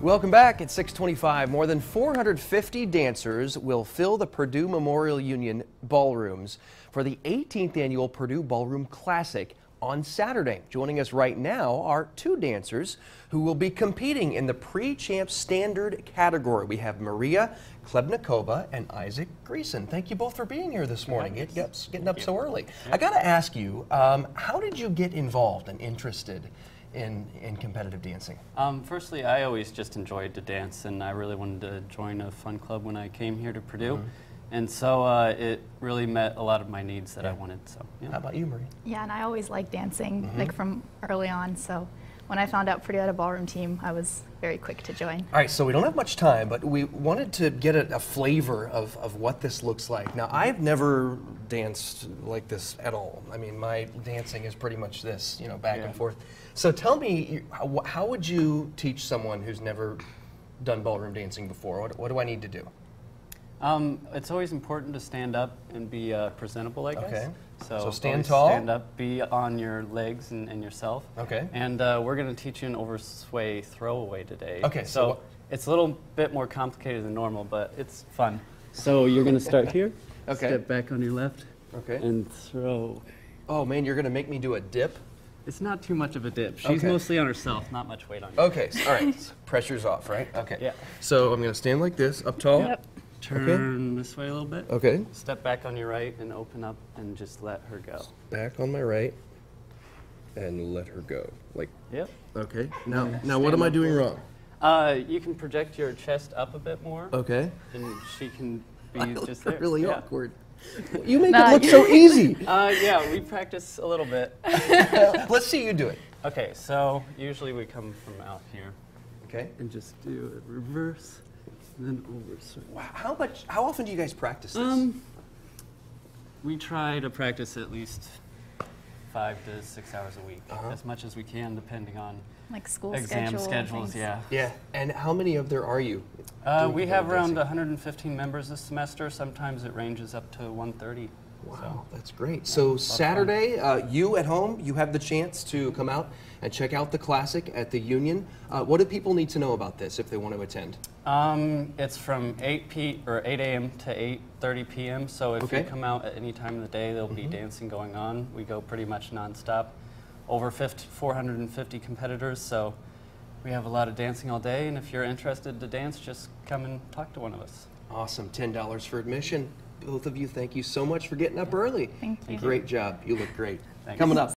Welcome back at 625. More than 450 dancers will fill the Purdue Memorial Union ballrooms for the 18th annual Purdue Ballroom Classic on Saturday. Joining us right now are two dancers who will be competing in the pre-champ standard category. We have Maria Klebnikova and Isaac Greason. Thank you both for being here this morning, get, getting up so early. I got to ask you, um, how did you get involved and interested in, in competitive dancing? Um, firstly, I always just enjoyed to dance, and I really wanted to join a fun club when I came here to Purdue. Mm-hmm. And so uh, it really met a lot of my needs that I wanted. So, yeah. How about you, Marie? Yeah, and I always liked dancing, Mm-hmm. like from early on. So when I found out Purdue had a ballroom team, I was very quick to join. All right, so we don't have much time, but we wanted to get a, a flavor of, of what this looks like. Now, I've never danced like this at all. I mean, my dancing is pretty much this, you know, back Yeah. and forth. So tell me, how, how would you teach someone who's never done ballroom dancing before? What, what do I need to do? Um, it's always important to stand up and be uh, presentable, I guess. Okay. So, So stand tall? Stand up, be on your legs and, and yourself. Okay. And uh, we're going to teach you an oversway throwaway today. Okay, so So, what- it's a little bit more complicated than normal, but it's fun. So you're going to start here. Okay. Step back on your left. Okay. And throw. Oh man, you're gonna make me do a dip? It's not too much of a dip. She's Okay. mostly on herself, not much weight on you. Okay, all right, pressure's off, right? Okay. Yeah. So I'm gonna stand like this, up tall? Yep. Turn this way a little bit. Okay. Step back on your right and open up and just let her go. Back on my right, and let her go. Like, Yep. okay. Now, now what am I doing wrong? Uh, you can project your chest up a bit more, Okay. and she can be I look just there. really yeah. awkward. You make Nah, it look so easy. Uh, yeah, we practice a little bit. Let's see you do it. Okay, so usually we come from out here Okay. and just do a reverse, and then over. Wow, How much? How often do you guys practice this? Um, we try to practice at least five to six hours a week, Uh-huh. as much as we can, depending on Like school exam schedule. schedules. things. Yeah. yeah. And how many of there are you? Uh, we have around dancing? 115 members this semester. Sometimes it ranges up to 130. Wow, that's great. So Saturday, uh, you at home, you have the chance to come out and check out the classic at the Union. Uh, what do people need to know about this if they want to attend? Um, it's from 8 p or 8 a.m. to 8:30 p.m. So if Okay. you come out at any time of the day, there'll be dancing going on. We go pretty much nonstop. Over 50, 450 competitors, so we have a lot of dancing all day. And if you're interested to dance, just come and talk to one of us. Awesome. $10 for admission. Both of you, thank you so much for getting up early. Thank you. Great job. You look great. Thanks. Coming up.